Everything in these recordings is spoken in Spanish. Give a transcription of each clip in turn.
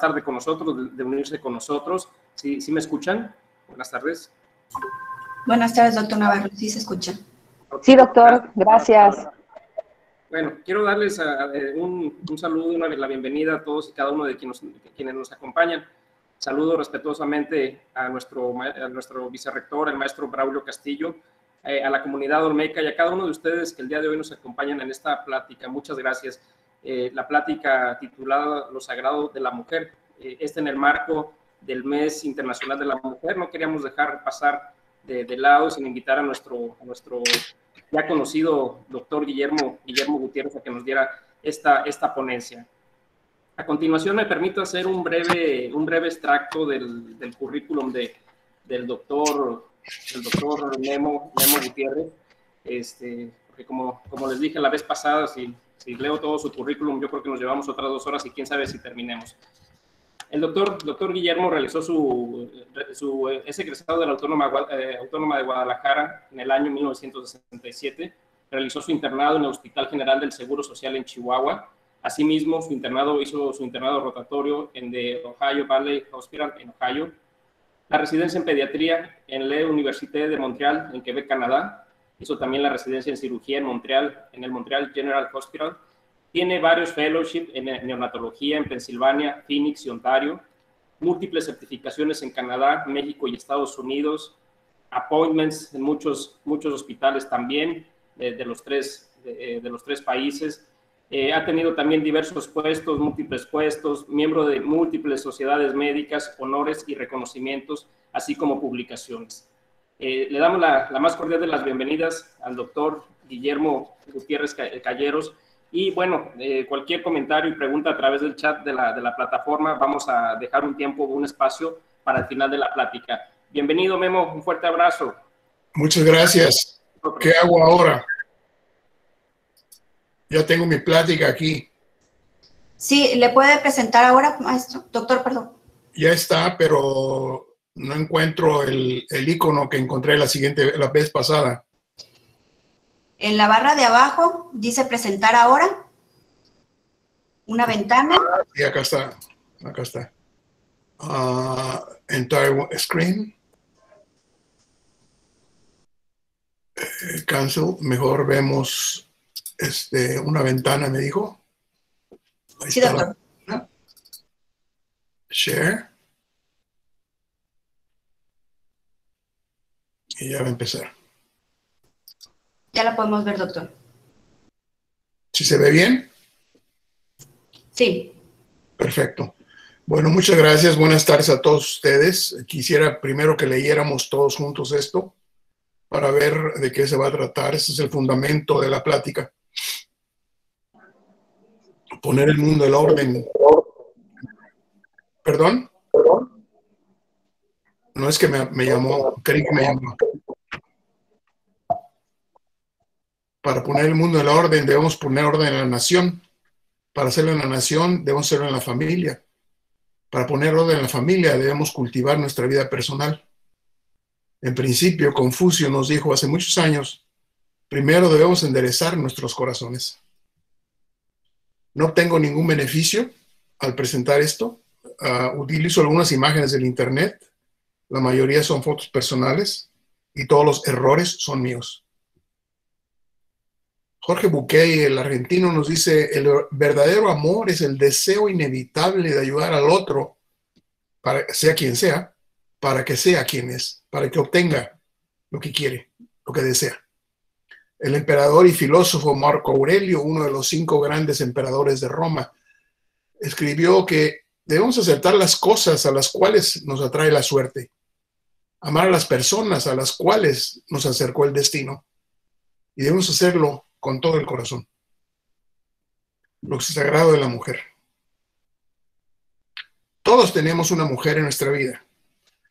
tarde con nosotros, de, unirse con nosotros. ¿Sí, ¿Sí me escuchan? Buenas tardes. Buenas tardes, doctor Navarro. Sí se escucha. Sí, doctor. Gracias. Bueno, quiero darles eh, un, saludo, una, la bienvenida a todos y cada uno de quienes, quienes nos acompañan. Saludo respetuosamente a nuestro, a nuestro vicerrector, el maestro Braulio Castillo, eh, a la comunidad olmeca y a cada uno de ustedes que el día de hoy nos acompañan en esta plática. Muchas gracias. Eh, la plática titulada Lo Sagrado de la Mujer. Eh, este en el marco del Mes Internacional de la Mujer. No queríamos dejar pasar de, lado sin invitar a nuestro, nuestro ya conocido doctor Guillermo, Guillermo Gutiérrez a que nos diera esta, esta ponencia. A continuación me permito hacer un breve, un breve extracto del, currículum de, del doctor, del doctor Memo, Memo Gutiérrez, este, porque como, como les dije la vez pasada, si si leo todo su currículum, yo creo que nos llevamos otras dos horas y quién sabe si terminemos. El doctor, doctor Guillermo realizó su, su es egresado de la Autónoma, eh, Autónoma de Guadalajara en el año 1967. Realizó su internado en el Hospital General del Seguro Social en Chihuahua. Asimismo, su internado hizo su internado rotatorio en The Ohio Valley Hospital en Ohio. La residencia en pediatría en la Université de Montreal en Quebec, Canadá hizo también la residencia en cirugía en Montreal, en el Montreal General Hospital. Tiene varios fellowships en neonatología en Pensilvania, Phoenix y Ontario, múltiples certificaciones en Canadá, México y Estados Unidos, appointments en muchos, muchos hospitales también de, los, tres, de, los tres países. Eh, ha tenido también diversos puestos, múltiples puestos, miembro de múltiples sociedades médicas, honores y reconocimientos, así como publicaciones. Eh, le damos la, más cordial de las bienvenidas al doctor Guillermo Gutiérrez Calleros. Y bueno, eh, cualquier comentario y pregunta a través del chat de la, de la plataforma, vamos a dejar un tiempo, un espacio para el final de la plática. Bienvenido, Memo, un fuerte abrazo. Muchas gracias. ¿Qué hago ahora? Ya tengo mi plática aquí. Sí, ¿le puede presentar ahora, maestro? Doctor, perdón. Ya está, pero no encuentro el, el icono que encontré la siguiente, la vez pasada. En la barra de abajo dice presentar ahora. Una ventana. Y acá está. Acá está. Uh, entire screen. Eh, cancel. Mejor vemos este, una ventana, me dijo. sí, doctor. Share. Y ya va a empezar. Ya la podemos ver, doctor. ¿Sí se ve bien? Sí. Perfecto. Bueno, muchas gracias. Buenas tardes a todos ustedes. Quisiera primero que leyéramos todos juntos esto para ver de qué se va a tratar. Ese es el fundamento de la plática. Poner el mundo en orden. ¿Perdón? No es que me, llamó, creí que me llamó. Para poner el mundo en la orden, debemos poner orden en la nación. Para hacerlo en la nación, debemos hacerlo en la familia. Para poner orden en la familia, debemos cultivar nuestra vida personal. En principio, Confucio nos dijo hace muchos años, primero debemos enderezar nuestros corazones. No obtengo ningún beneficio al presentar esto. Ah, utilizo algunas imágenes del Internet. La mayoría son fotos personales y todos los errores son míos. Jorge Buquet, el argentino, nos dice, el verdadero amor es el deseo inevitable de ayudar al otro, para, sea quien sea, para que sea quien es, para que obtenga lo que quiere, lo que desea. El emperador y filósofo Marco Aurelio, uno de los cinco grandes emperadores de Roma, escribió que debemos aceptar las cosas a las cuales nos atrae la suerte, amar a las personas a las cuales nos acercó el destino, y debemos hacerlo con todo el corazón. Lo sagrado de la mujer. Todos tenemos una mujer en nuestra vida,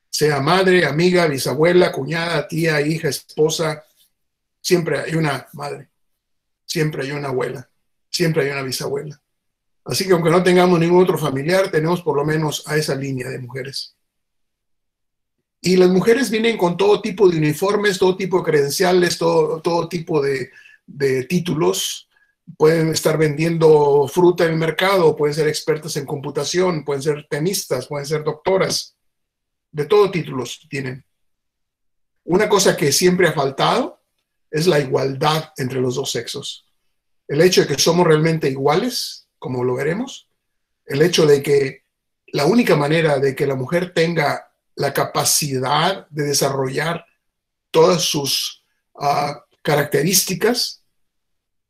sea madre, amiga, bisabuela, cuñada, tía, hija, esposa, siempre hay una madre, siempre hay una abuela, siempre hay una bisabuela. Así que aunque no tengamos ningún otro familiar, tenemos por lo menos a esa línea de mujeres. Y las mujeres vienen con todo tipo de uniformes, todo tipo de credenciales, todo, todo tipo de, de títulos, pueden estar vendiendo fruta en el mercado, pueden ser expertas en computación, pueden ser tenistas, pueden ser doctoras, de todo títulos tienen. Una cosa que siempre ha faltado es la igualdad entre los dos sexos. El hecho de que somos realmente iguales, como lo veremos, el hecho de que la única manera de que la mujer tenga la capacidad de desarrollar todas sus ah, características,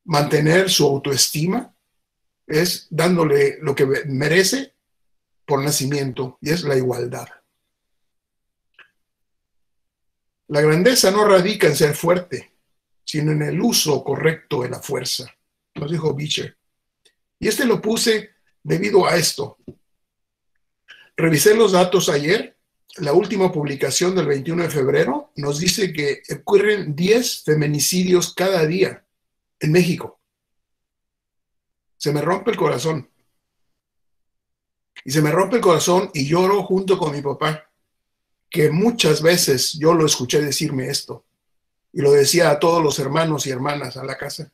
mantener su autoestima, es dándole lo que merece por nacimiento, y es la igualdad. La grandeza no radica en ser fuerte, sino en el uso correcto de la fuerza, nos dijo Beecher. Y este lo puse debido a esto. Revisé los datos ayer. La última publicación del 21 de febrero nos dice que ocurren 10 feminicidios cada día en México. Se me rompe el corazón. Y se me rompe el corazón y lloro junto con mi papá que muchas veces yo lo escuché decirme esto, y lo decía a todos los hermanos y hermanas a la casa.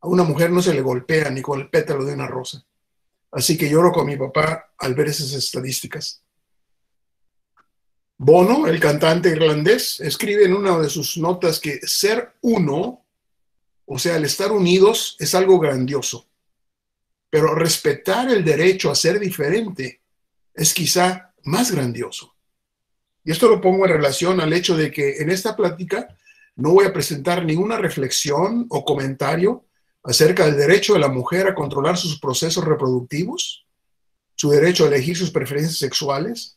A una mujer no se le golpea ni con el pétalo de una rosa. Así que lloro con mi papá al ver esas estadísticas. Bono, el cantante irlandés, escribe en una de sus notas que ser uno, o sea, el estar unidos, es algo grandioso. Pero respetar el derecho a ser diferente es quizá más grandioso. Y esto lo pongo en relación al hecho de que en esta plática no voy a presentar ninguna reflexión o comentario acerca del derecho de la mujer a controlar sus procesos reproductivos, su derecho a elegir sus preferencias sexuales.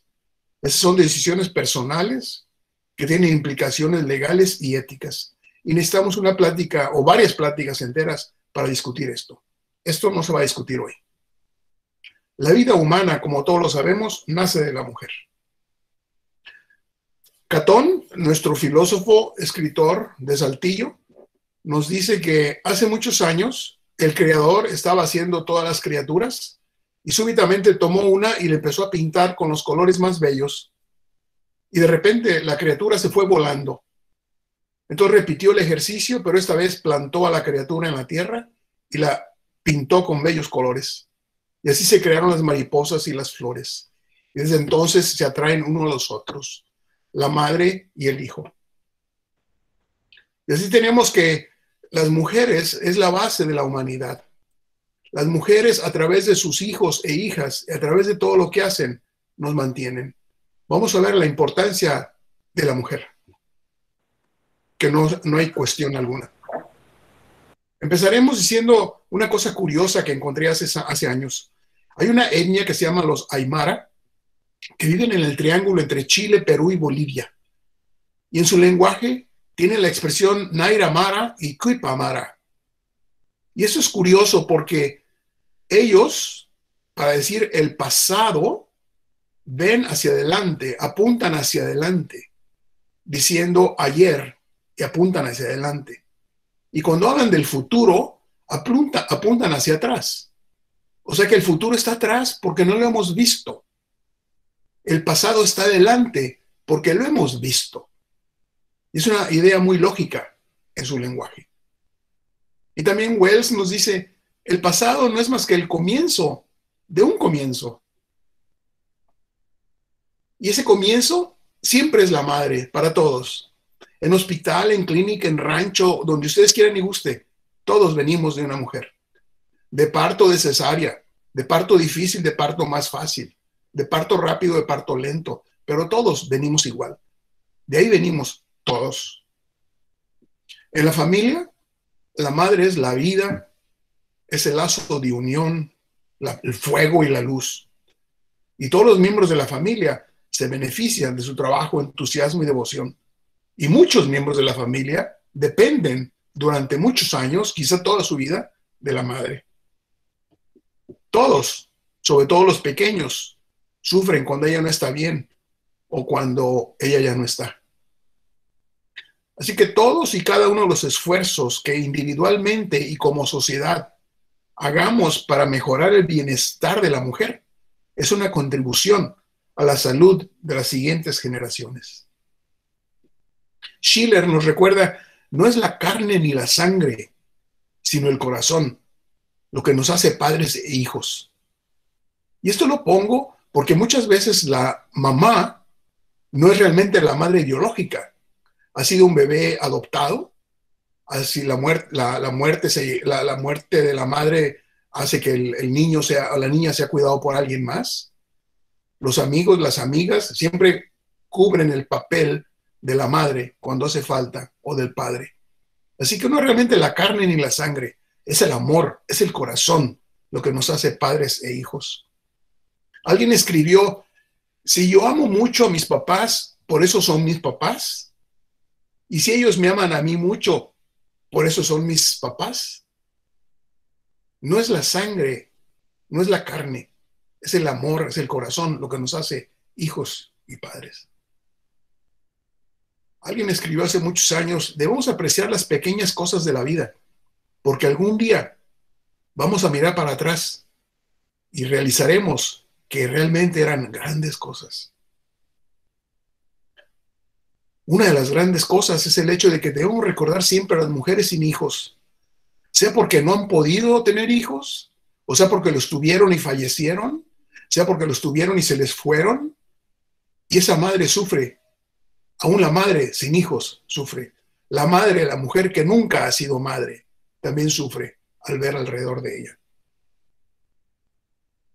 Esas son decisiones personales que tienen implicaciones legales y éticas. Y necesitamos una plática o varias pláticas enteras para discutir esto. Esto no se va a discutir hoy. La vida humana, como todos lo sabemos, nace de la mujer. Catón, nuestro filósofo, escritor de Saltillo, nos dice que hace muchos años el creador estaba haciendo todas las criaturas y súbitamente tomó una y le empezó a pintar con los colores más bellos y de repente la criatura se fue volando. Entonces repitió el ejercicio, pero esta vez plantó a la criatura en la tierra y la pintó con bellos colores. Y así se crearon las mariposas y las flores. Y desde entonces se atraen uno a los otros la madre y el hijo. Y así tenemos que las mujeres es la base de la humanidad. Las mujeres a través de sus hijos e hijas, a través de todo lo que hacen, nos mantienen. Vamos a ver la importancia de la mujer, que no, no hay cuestión alguna. Empezaremos diciendo una cosa curiosa que encontré hace, hace años. Hay una etnia que se llama los Aymara, que viven en el triángulo entre Chile, Perú y Bolivia. Y en su lenguaje tienen la expresión Naira Mara y Kuipa Mara. Y eso es curioso porque ellos, para decir el pasado, ven hacia adelante, apuntan hacia adelante, diciendo ayer y apuntan hacia adelante. Y cuando hablan del futuro, apuntan hacia atrás. O sea que el futuro está atrás porque no lo hemos visto. El pasado está adelante porque lo hemos visto. Es una idea muy lógica en su lenguaje. Y también Wells nos dice, el pasado no es más que el comienzo de un comienzo. Y ese comienzo siempre es la madre para todos. En hospital, en clínica, en rancho, donde ustedes quieran y guste, todos venimos de una mujer. De parto de cesárea, de parto difícil, de parto más fácil de parto rápido, de parto lento, pero todos venimos igual. De ahí venimos todos. En la familia, la madre es la vida, es el lazo de unión, el fuego y la luz. Y todos los miembros de la familia se benefician de su trabajo, entusiasmo y devoción. Y muchos miembros de la familia dependen durante muchos años, quizá toda su vida, de la madre. Todos, sobre todo los pequeños, sufren cuando ella no está bien o cuando ella ya no está. Así que todos y cada uno de los esfuerzos que individualmente y como sociedad hagamos para mejorar el bienestar de la mujer es una contribución a la salud de las siguientes generaciones. Schiller nos recuerda, no es la carne ni la sangre, sino el corazón, lo que nos hace padres e hijos. Y esto lo pongo porque muchas veces la mamá no es realmente la madre biológica. Ha sido un bebé adoptado, así la, muerte, la, muerte, la, muerte de la madre hace que el, el niño sea, o la niña sea cuidado por alguien más. Los amigos, las amigas siempre cubren el papel de la madre cuando hace falta o del padre. Así que no es realmente la carne ni la sangre, es el amor, es el corazón lo que nos hace padres e hijos. Alguien escribió, si yo amo mucho a mis papás, por eso son mis papás. Y si ellos me aman a mí mucho, por eso son mis papás. No es la sangre, no es la carne, es el amor, es el corazón lo que nos hace hijos y padres. Alguien escribió hace muchos años, debemos apreciar las pequeñas cosas de la vida, porque algún día vamos a mirar para atrás y realizaremos que realmente eran grandes cosas. Una de las grandes cosas es el hecho de que debemos recordar siempre a las mujeres sin hijos, sea porque no han podido tener hijos, o sea porque los tuvieron y fallecieron, sea porque los tuvieron y se les fueron, y esa madre sufre Aún la madre sin hijos sufre. La madre, la mujer que nunca ha sido madre, también sufre al ver alrededor de ella.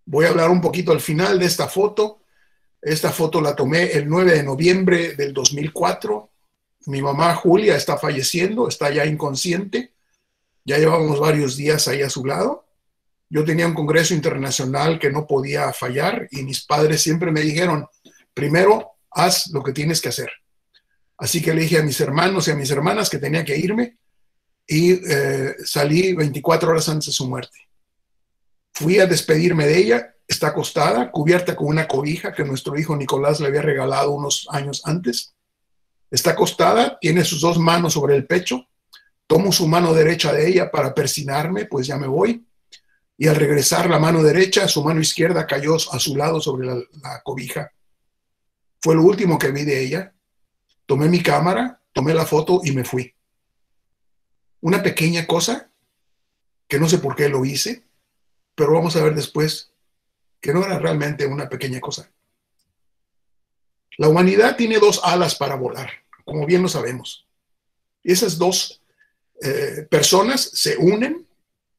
Voy a hablar un poquito al final de esta foto. Esta foto la tomé el 9 de noviembre del 2004. Mi mamá Julia está falleciendo, está ya inconsciente. Ya llevamos varios días ahí a su lado. Yo tenía un congreso internacional que no podía fallar y mis padres siempre me dijeron, primero, haz lo que tienes que hacer. Así que le dije a mis hermanos y a mis hermanas que tenía que irme y eh, salí 24 horas antes de su muerte. Fui a despedirme de ella, está acostada, cubierta con una cobija que nuestro hijo Nicolás le había regalado unos años antes. Está acostada, tiene sus dos manos sobre el pecho, tomo su mano derecha de ella para persinarme, pues ya me voy. Y al regresar la mano derecha, su mano izquierda cayó a su lado sobre la cobija. Fue lo último que vi de ella tomé mi cámara, tomé la foto y me fui. Una pequeña cosa que no sé por qué lo hice, pero vamos a ver después que no era realmente una pequeña cosa. La humanidad tiene dos alas para volar, como bien lo sabemos. Y esas dos eh, personas se unen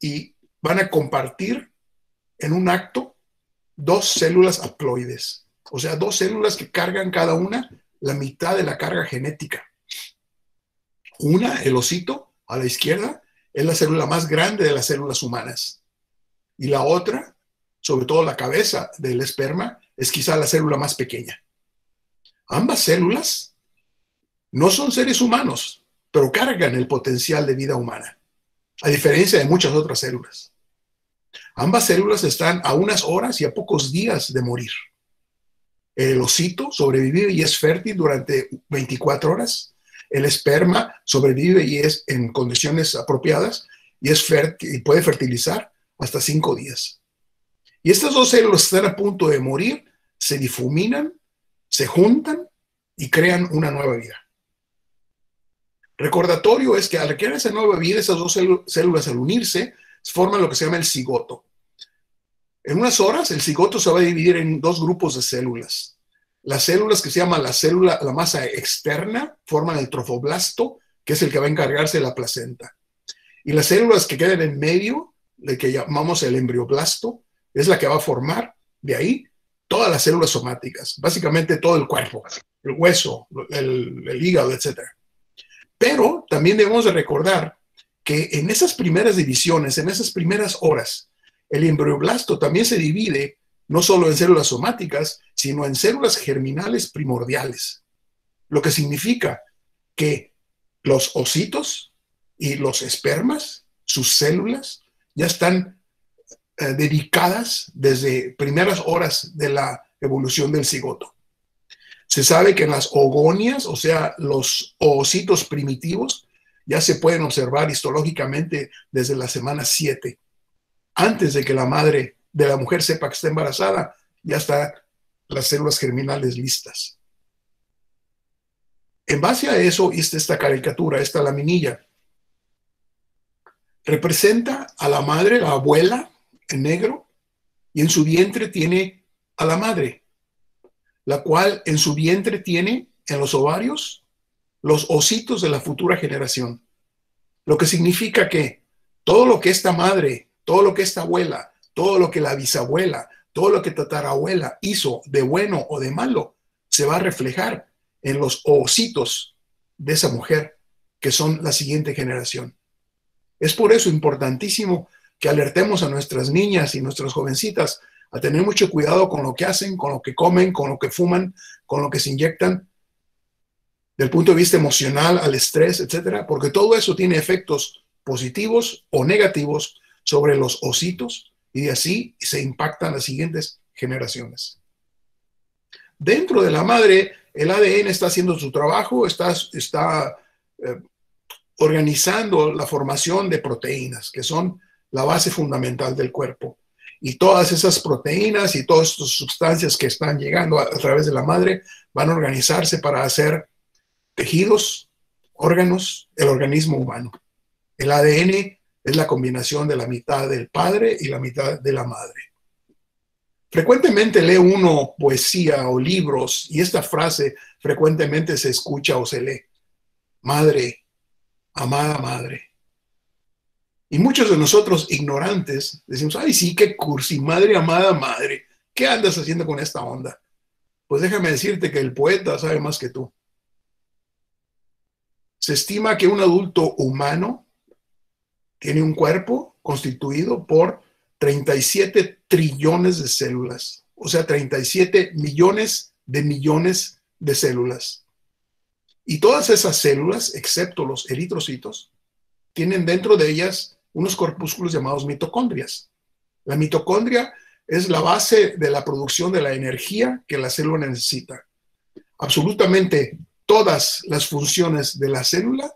y van a compartir en un acto dos células haploides, o sea, dos células que cargan cada una la mitad de la carga genética. Una, el osito, a la izquierda, es la célula más grande de las células humanas. Y la otra, sobre todo la cabeza del esperma, es quizá la célula más pequeña. Ambas células no son seres humanos, pero cargan el potencial de vida humana, a diferencia de muchas otras células. Ambas células están a unas horas y a pocos días de morir. El osito sobrevive y es fértil durante 24 horas. El esperma sobrevive y es en condiciones apropiadas y, es fértil, y puede fertilizar hasta 5 días. Y estas dos células están a punto de morir, se difuminan, se juntan y crean una nueva vida. Recordatorio es que al crear esa nueva vida, esas dos células al unirse, forman lo que se llama el cigoto. En unas horas, el cigoto se va a dividir en dos grupos de células. Las células que se llaman la célula, la masa externa, forman el trofoblasto, que es el que va a encargarse de la placenta. Y las células que quedan en medio, de que llamamos el embrioblasto, es la que va a formar de ahí todas las células somáticas, básicamente todo el cuerpo, el hueso, el, hígado, etc. Pero también debemos de recordar que en esas primeras divisiones, en esas primeras horas, el embrioblasto también se divide no solo en células somáticas, sino en células germinales primordiales, lo que significa que los ositos y los espermas, sus células, ya están eh, dedicadas desde primeras horas de la evolución del cigoto. Se sabe que en las ogonias, o sea, los ositos primitivos, ya se pueden observar histológicamente desde la semana 7 antes de que la madre de la mujer sepa que está embarazada, ya están las células germinales listas. En base a eso, está esta caricatura, esta laminilla. representa a la madre, la abuela, en negro, y en su vientre tiene a la madre, la cual en su vientre tiene en los ovarios los ositos de la futura generación. Lo que significa que todo lo que esta madre, todo lo que esta abuela, todo lo que la bisabuela, todo lo que tatarabuela hizo de bueno o de malo, se va a reflejar en los ositos de esa mujer, que son la siguiente generación. Es por eso importantísimo que alertemos a nuestras niñas y nuestras jovencitas a tener mucho cuidado con lo que hacen, con lo que comen, con lo que fuman, con lo que se inyectan, del punto de vista emocional, al estrés, etcétera, porque todo eso tiene efectos positivos o negativos sobre los ositos y así se impactan las siguientes generaciones. Dentro de la madre, el ADN está haciendo su trabajo, está, está eh, organizando la formación de proteínas, que son la base fundamental del cuerpo. Y todas esas proteínas y todas estas sustancias que están llegando a través de la madre van a organizarse para hacer tejidos, órganos, el organismo humano. El ADN es la combinación de la mitad del padre y la mitad de la madre. Frecuentemente lee uno poesía o libros y esta frase frecuentemente se escucha o se lee. Madre, amada madre. Y muchos de nosotros ignorantes decimos, ay, sí, qué cursi, madre, amada madre. ¿Qué andas haciendo con esta onda? Pues déjame decirte que el poeta sabe más que tú. Se estima que un adulto humano tiene un cuerpo constituido por 37 trillones de células, o sea, 37 millones de millones de células. Y todas esas células, excepto los eritrocitos, tienen dentro de ellas unos corpúsculos llamados mitocondrias. La mitocondria es la base de la producción de la energía que la célula necesita. Absolutamente todas las funciones de la célula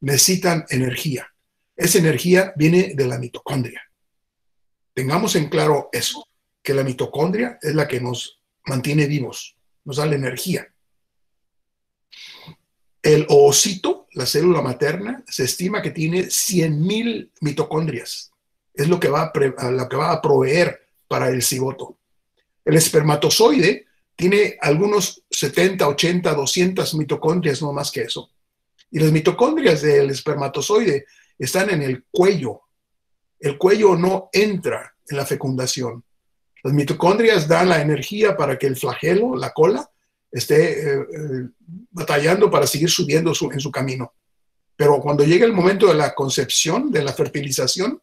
necesitan energía. Esa energía viene de la mitocondria. Tengamos en claro eso, que la mitocondria es la que nos mantiene vivos, nos da la energía. El ovocito, la célula materna, se estima que tiene 100.000 mitocondrias. Es lo que, va a lo que va a proveer para el cigoto. El espermatozoide tiene algunos 70, 80, 200 mitocondrias, no más que eso. Y las mitocondrias del espermatozoide están en el cuello. El cuello no entra en la fecundación. Las mitocondrias dan la energía para que el flagelo, la cola, esté eh, eh, batallando para seguir subiendo en su camino. Pero cuando llega el momento de la concepción, de la fertilización,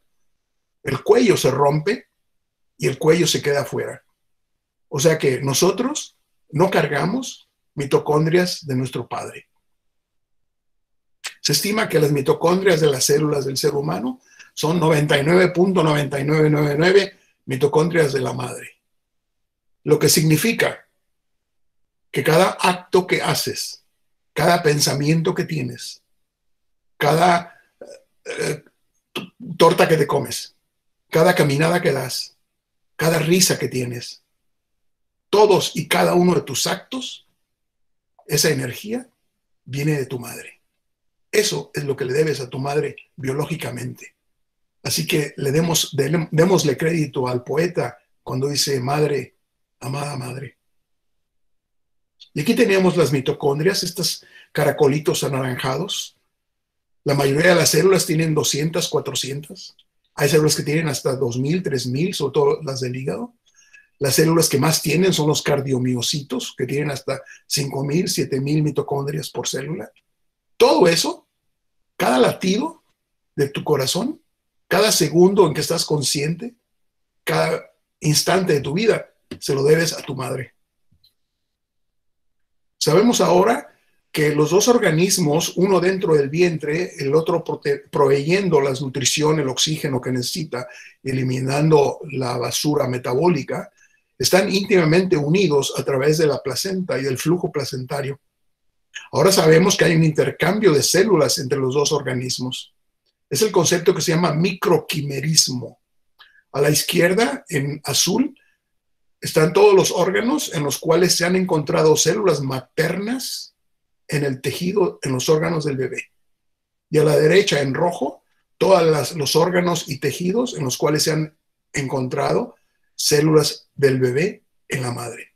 el cuello se rompe y el cuello se queda afuera. O sea que nosotros no cargamos mitocondrias de nuestro padre. Se estima que las mitocondrias de las células del ser humano son 99.9999 mitocondrias de la madre. Lo que significa que cada acto que haces, cada pensamiento que tienes, cada eh, torta que te comes, cada caminada que das, cada risa que tienes, todos y cada uno de tus actos, esa energía viene de tu madre. Eso es lo que le debes a tu madre biológicamente. Así que le demos, démosle crédito al poeta cuando dice madre, amada madre. Y aquí tenemos las mitocondrias, estos caracolitos anaranjados. La mayoría de las células tienen 200, 400. Hay células que tienen hasta 2000, 3000, sobre todo las del hígado. Las células que más tienen son los cardiomiocitos, que tienen hasta 5.000, 7.000 mitocondrias por célula. Todo eso, cada latido de tu corazón, cada segundo en que estás consciente, cada instante de tu vida, se lo debes a tu madre. Sabemos ahora que los dos organismos, uno dentro del vientre, el otro proveyendo la nutrición, el oxígeno que necesita, eliminando la basura metabólica, están íntimamente unidos a través de la placenta y del flujo placentario. Ahora sabemos que hay un intercambio de células entre los dos organismos. Es el concepto que se llama microquimerismo. A la izquierda, en azul, están todos los órganos en los cuales se han encontrado células maternas en el tejido, en los órganos del bebé. Y a la derecha, en rojo, todos los órganos y tejidos en los cuales se han encontrado células del bebé en la madre.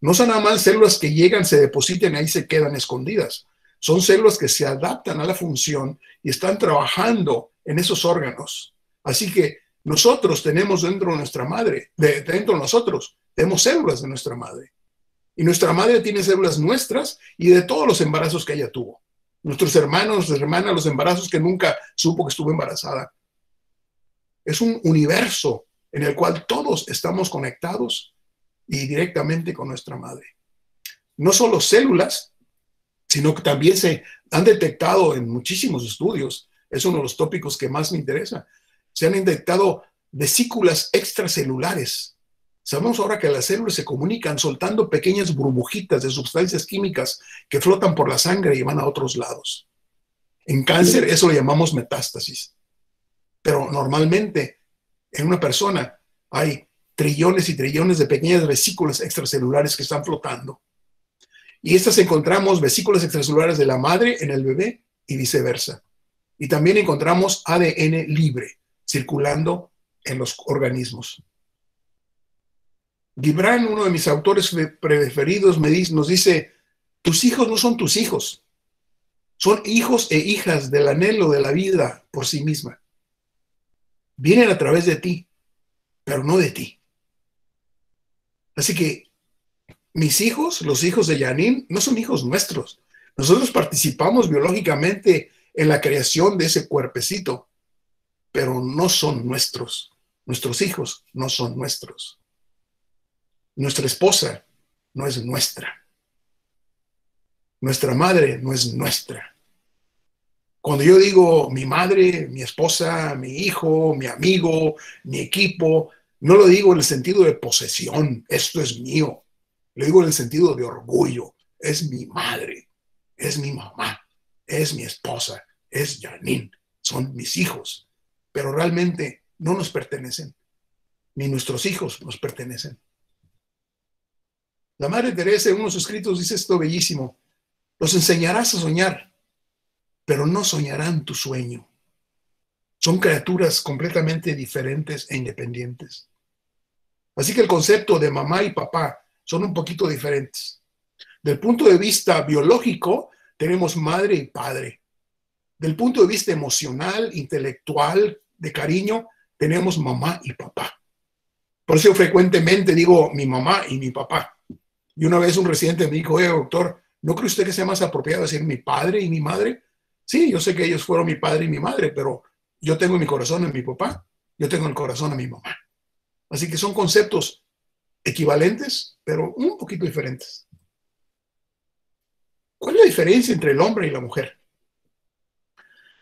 No son nada más células que llegan, se depositan y ahí se quedan escondidas. Son células que se adaptan a la función y están trabajando en esos órganos. Así que nosotros tenemos dentro de nuestra madre, dentro de nosotros, tenemos células de nuestra madre. Y nuestra madre tiene células nuestras y de todos los embarazos que ella tuvo. Nuestros hermanos, hermanas, los embarazos que nunca supo que estuvo embarazada. Es un universo en el cual todos estamos conectados y directamente con nuestra madre. No solo células, sino que también se han detectado en muchísimos estudios, es uno de los tópicos que más me interesa, se han detectado vesículas extracelulares. Sabemos ahora que las células se comunican soltando pequeñas burbujitas de sustancias químicas que flotan por la sangre y van a otros lados. En cáncer eso lo llamamos metástasis. Pero normalmente en una persona hay trillones y trillones de pequeñas vesículas extracelulares que están flotando. Y estas encontramos vesículas extracelulares de la madre en el bebé y viceversa. Y también encontramos ADN libre circulando en los organismos. Gibran, uno de mis autores preferidos, me dice, nos dice, tus hijos no son tus hijos, son hijos e hijas del anhelo de la vida por sí misma. Vienen a través de ti, pero no de ti. Así que mis hijos, los hijos de Yanin, no son hijos nuestros. Nosotros participamos biológicamente en la creación de ese cuerpecito, pero no son nuestros. Nuestros hijos no son nuestros. Nuestra esposa no es nuestra. Nuestra madre no es nuestra. Cuando yo digo mi madre, mi esposa, mi hijo, mi amigo, mi equipo, no lo digo en el sentido de posesión, esto es mío. Lo digo en el sentido de orgullo. Es mi madre, es mi mamá, es mi esposa, es Janine, son mis hijos pero realmente no nos pertenecen, ni nuestros hijos nos pertenecen. La Madre Teresa en unos escritos dice esto bellísimo, los enseñarás a soñar, pero no soñarán tu sueño. Son criaturas completamente diferentes e independientes. Así que el concepto de mamá y papá son un poquito diferentes. Del punto de vista biológico, tenemos madre y padre. Del punto de vista emocional, intelectual, de cariño, tenemos mamá y papá. Por eso frecuentemente digo mi mamá y mi papá. Y una vez un residente me dijo, oye, doctor, ¿no cree usted que sea más apropiado decir mi padre y mi madre? Sí, yo sé que ellos fueron mi padre y mi madre, pero yo tengo mi corazón en mi papá, yo tengo el corazón en mi mamá. Así que son conceptos equivalentes, pero un poquito diferentes. ¿Cuál es la diferencia entre el hombre y la mujer?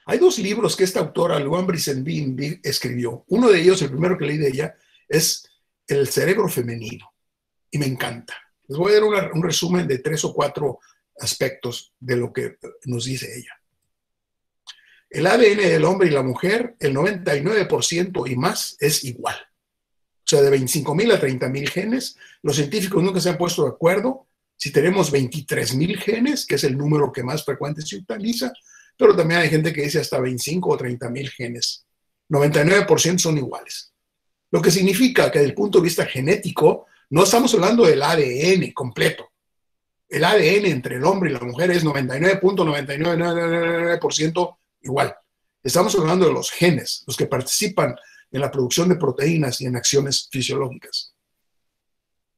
Hay dos libros que esta autora, Luan Brissenbin, escribió. Uno de ellos, el primero que leí de ella, es El cerebro femenino. Y me encanta. Les voy a dar un resumen de tres o cuatro aspectos de lo que nos dice ella. El ADN del hombre y la mujer, el 99% y más, es igual. O sea, de 25 mil a 30 mil genes. Los científicos nunca se han puesto de acuerdo si tenemos 23 mil genes, que es el número que más frecuente se utiliza, pero también hay gente que dice hasta 25 o 30 mil genes. 99% son iguales. Lo que significa que desde el punto de vista genético, no estamos hablando del ADN completo. El ADN entre el hombre y la mujer es 99.9999% igual. Estamos hablando de los genes, los que participan en la producción de proteínas y en acciones fisiológicas.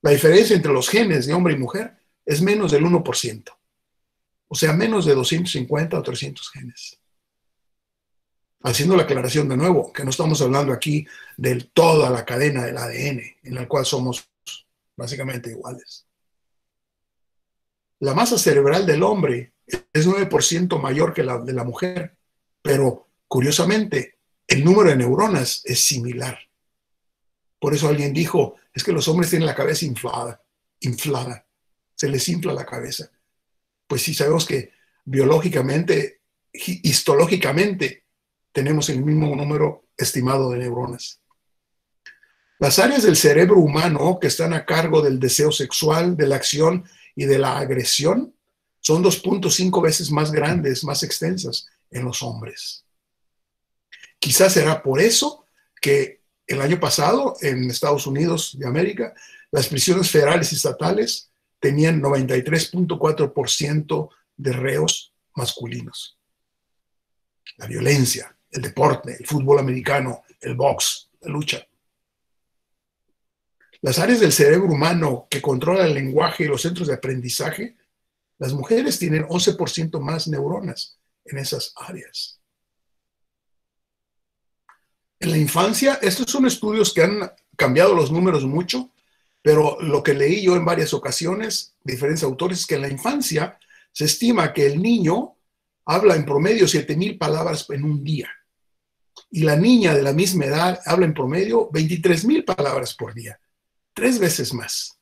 La diferencia entre los genes de hombre y mujer es menos del 1%. O sea, menos de 250 o 300 genes. Haciendo la aclaración de nuevo, que no estamos hablando aquí de toda la cadena del ADN, en la cual somos básicamente iguales. La masa cerebral del hombre es 9% mayor que la de la mujer, pero curiosamente el número de neuronas es similar. Por eso alguien dijo, es que los hombres tienen la cabeza inflada, inflada, se les infla la cabeza pues sí sabemos que biológicamente, histológicamente, tenemos el mismo número estimado de neuronas. Las áreas del cerebro humano que están a cargo del deseo sexual, de la acción y de la agresión son 2.5 veces más grandes, más extensas en los hombres. Quizás será por eso que el año pasado en Estados Unidos de América, las prisiones federales y estatales tenían 93.4% de reos masculinos. La violencia, el deporte, el fútbol americano, el box, la lucha. Las áreas del cerebro humano que controlan el lenguaje y los centros de aprendizaje, las mujeres tienen 11% más neuronas en esas áreas. En la infancia, estos son estudios que han cambiado los números mucho, pero lo que leí yo en varias ocasiones, diferentes autores, es que en la infancia se estima que el niño habla en promedio 7.000 palabras en un día. Y la niña de la misma edad habla en promedio 23.000 palabras por día, tres veces más.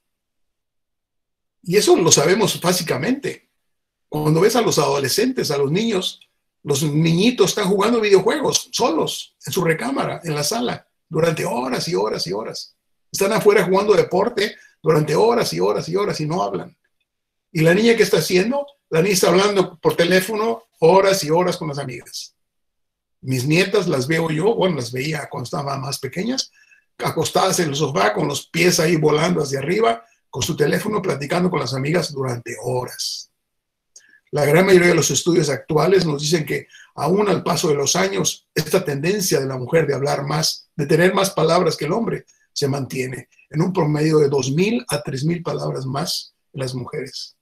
Y eso lo sabemos básicamente. Cuando ves a los adolescentes, a los niños, los niñitos están jugando videojuegos solos en su recámara, en la sala, durante horas y horas y horas. Están afuera jugando deporte durante horas y horas y horas y no hablan. ¿Y la niña qué está haciendo? La niña está hablando por teléfono horas y horas con las amigas. Mis nietas las veo yo, bueno, las veía cuando estaban más pequeñas, acostadas en el sofá con los pies ahí volando hacia arriba, con su teléfono platicando con las amigas durante horas. La gran mayoría de los estudios actuales nos dicen que aún al paso de los años, esta tendencia de la mujer de hablar más, de tener más palabras que el hombre, se mantiene en un promedio de 2.000 a 3.000 palabras más en las mujeres.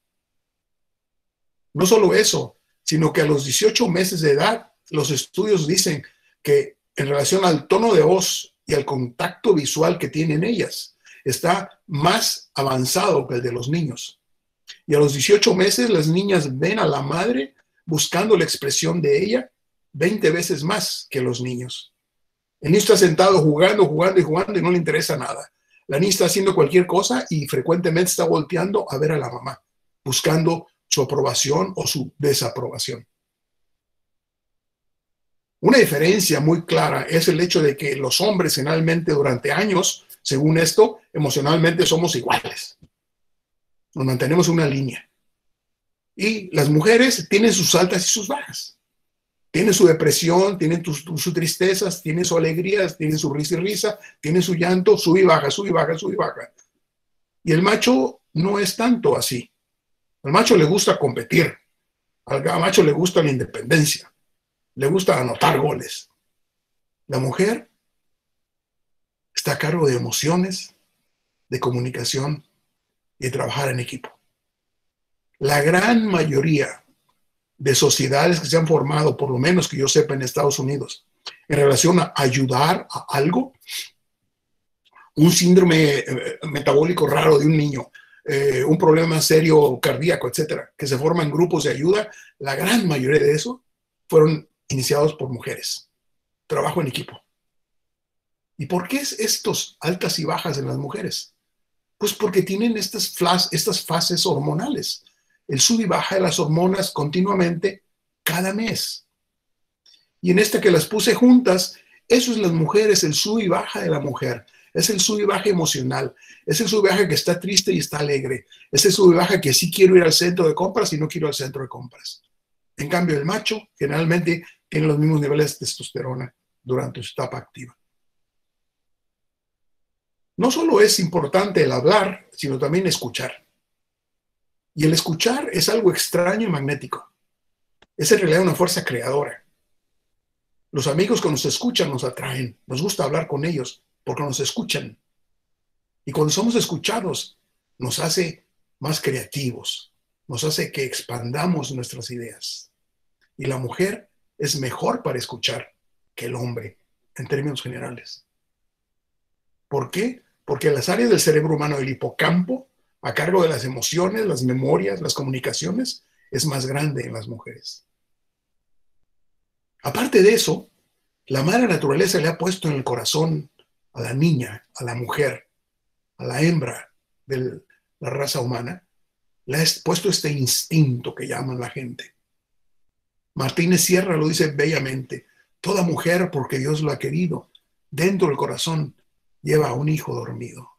No solo eso, sino que a los 18 meses de edad, los estudios dicen que en relación al tono de voz y al contacto visual que tienen ellas, está más avanzado que el de los niños. Y a los 18 meses las niñas ven a la madre buscando la expresión de ella 20 veces más que los niños. El niño está sentado jugando, jugando y jugando y no le interesa nada. La niña está haciendo cualquier cosa y frecuentemente está volteando a ver a la mamá, buscando su aprobación o su desaprobación. Una diferencia muy clara es el hecho de que los hombres generalmente durante años, según esto, emocionalmente somos iguales. Nos mantenemos una línea. Y las mujeres tienen sus altas y sus bajas. Tienen su depresión, tienen sus tristezas, tienen su alegría, tienen su risa y risa, tienen su llanto, sube y baja, sube y baja, sube y baja. Y el macho no es tanto así. Al macho le gusta competir. Al macho le gusta la independencia. Le gusta anotar goles. La mujer está a cargo de emociones, de comunicación, y trabajar en equipo. La gran mayoría de sociedades que se han formado, por lo menos que yo sepa en Estados Unidos, en relación a ayudar a algo, un síndrome eh, metabólico raro de un niño, eh, un problema serio cardíaco, etcétera, que se forman grupos de ayuda, la gran mayoría de eso fueron iniciados por mujeres. Trabajo en equipo. ¿Y por qué es estos altas y bajas en las mujeres? Pues porque tienen estas, estas fases hormonales. El sub y baja de las hormonas continuamente cada mes. Y en esta que las puse juntas, eso es las mujeres, el sub y baja de la mujer. Es el sub y baja emocional. Es el sub y baja que está triste y está alegre. Es el sub y baja que sí quiero ir al centro de compras y no quiero al centro de compras. En cambio, el macho generalmente tiene los mismos niveles de testosterona durante su etapa activa no solo es importante el hablar, sino también escuchar. Y el escuchar es algo extraño y magnético. Es en realidad una fuerza creadora. Los amigos que nos escuchan nos atraen. Nos gusta hablar con ellos porque nos escuchan. Y cuando somos escuchados, nos hace más creativos, nos hace que expandamos nuestras ideas. Y la mujer es mejor para escuchar que el hombre, en términos generales. ¿Por qué? porque las áreas del cerebro humano, el hipocampo, a cargo de las emociones, las memorias, las comunicaciones, es más grande en las mujeres. Aparte de eso, la madre naturaleza le ha puesto en el corazón a la niña, a la mujer, a la hembra de la raza humana, le ha puesto este instinto que llaman la gente. Martínez Sierra lo dice bellamente, toda mujer, porque Dios lo ha querido, dentro del corazón lleva a un hijo dormido.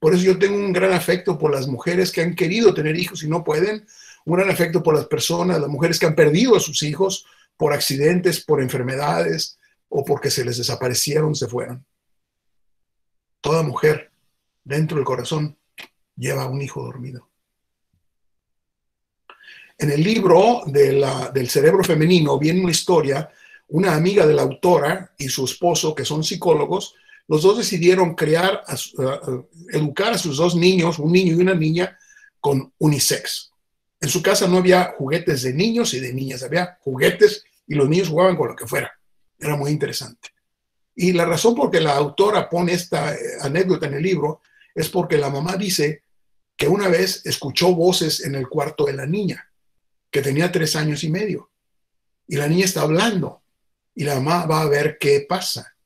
Por eso yo tengo un gran afecto por las mujeres que han querido tener hijos y no pueden, un gran afecto por las personas, las mujeres que han perdido a sus hijos por accidentes, por enfermedades, o porque se les desaparecieron, se fueron. Toda mujer dentro del corazón lleva un hijo dormido. En el libro del cerebro femenino viene una historia, una amiga de la autora y su esposo, que son psicólogos, los dos decidieron crear, educar a sus dos niños, un niño y una niña, con unisex. En su casa no había juguetes de niños y de niñas, había juguetes y los niños jugaban con lo que fuera. Era muy interesante. Y la razón por que la autora pone esta eh, anécdota en el libro es porque la mamá dice que una vez escuchó voces en el cuarto de la niña, que tenía tres años y medio. Y la niña está hablando y la mamá va a ver qué pasa.